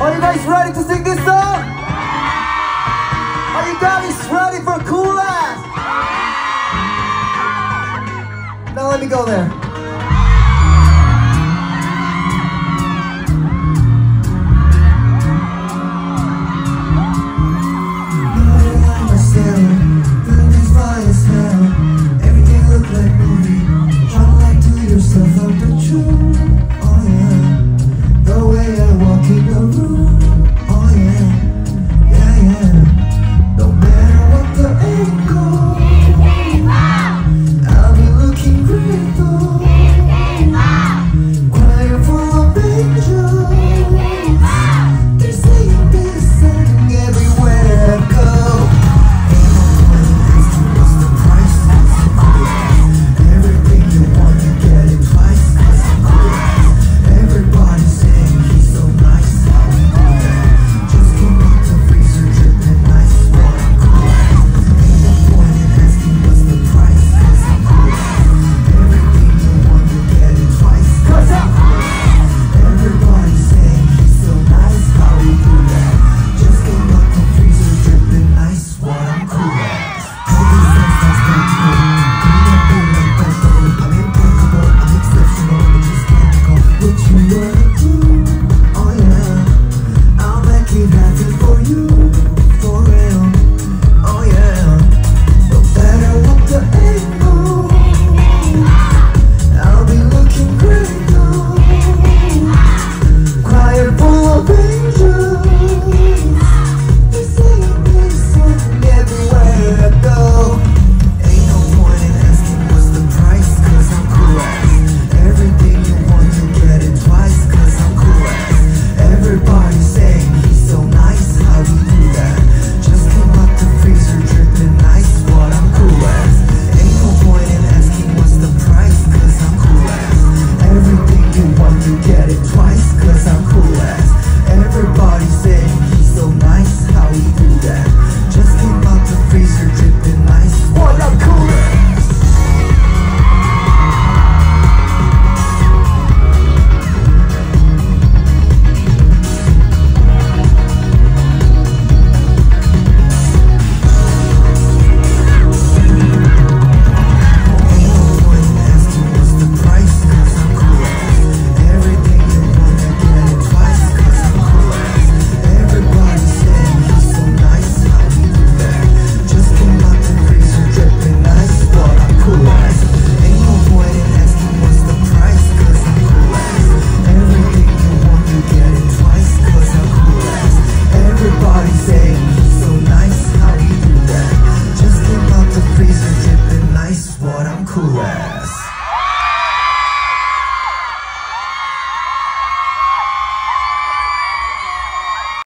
Are you guys ready to sing this song? Are you guys ready for CoolAs? Now let me go there.